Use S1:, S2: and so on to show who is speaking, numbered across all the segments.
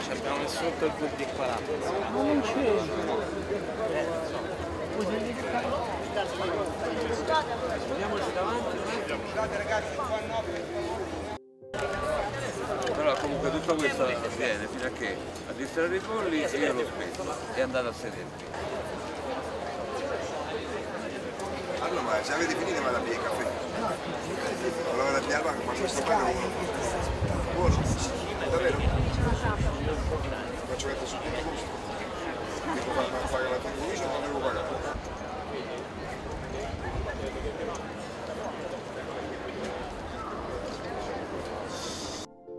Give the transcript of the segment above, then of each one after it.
S1: ci abbiamo messo tutto il VD40.
S2: Non c'è.
S1: Andiamoci davanti,
S3: Però comunque tutto questo avviene fino a che a distrarre i polli io l'ho speso e è andato a sedermi.
S4: Allora, ma se avete finito vado a bere il caffè. Allora vado a bere ma quando sto bene uno.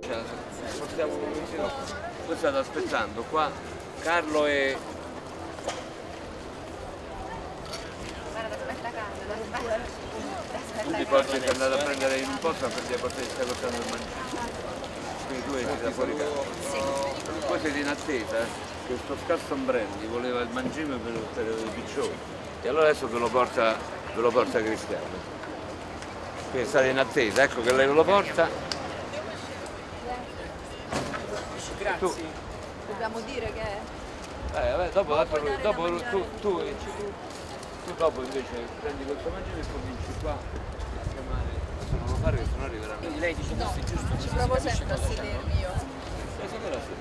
S3: Cioè, spostiamo un vicino. Voi state aspettando qua Carlo e tu ti porti che andate a prendere in un posto perché porti stai portando il mangime. Quindi tu esci da fuori casa. Poi siete in attesa eh, che sto scarso ombrelli voleva il mangime per, per i piccioni. E allora adesso ve lo porta, ve lo porta Cristiano. Quindi state in attesa, ecco che lei ve lo porta. Tu,
S2: Dobbiamo dire che
S3: eh, vabbè, dopo, dopo, dopo tu, tu, tu dopo invece prendi questo mangime e cominci qua a chiamare, adesso non lo fare che sennò arriveranno.
S1: Quindi lei. Dice questo è giusto,
S2: ci provo sempre a sedermi io.
S3: Eh, sì, però sì.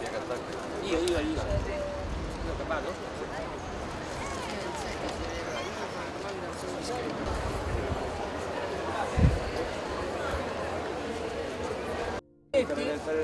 S3: Via Catacca.
S1: Io, io, io. Io vado?
S3: Deve stare un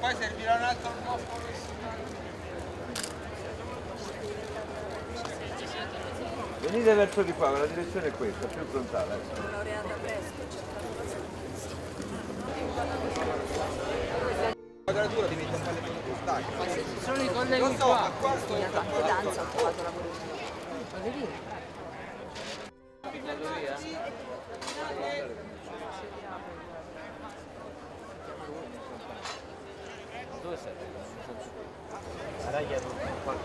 S1: Poi servirà un altro
S3: Venite verso di qua, la direzione è questa, più frontale.
S2: Sono laureata presto, c'è
S1: La quadratura diventa un palle dai. Sono i colleghi so, qua. ma qua sto
S2: tanto danza, ho trovato lavoro.
S3: Dove sei?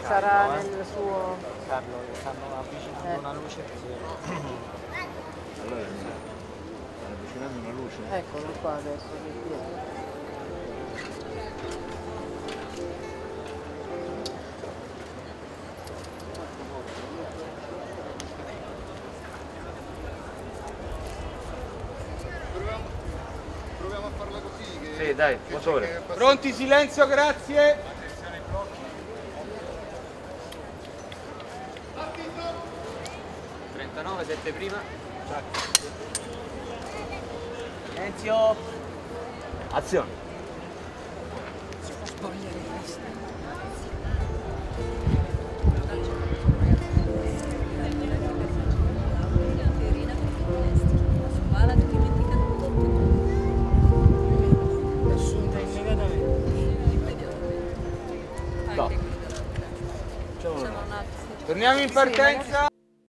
S2: Sarà nel suo...
S1: Carlo, stanno avvicinando una luce.
S3: Allora stanno avvicinando una luce.
S2: Eccolo qua adesso.
S3: Sì, dai, motore.
S1: Pronti, silenzio, grazie. Trentanove, sette prima. Silenzio.
S3: Azione.
S1: Assunta Torniamo in partenza.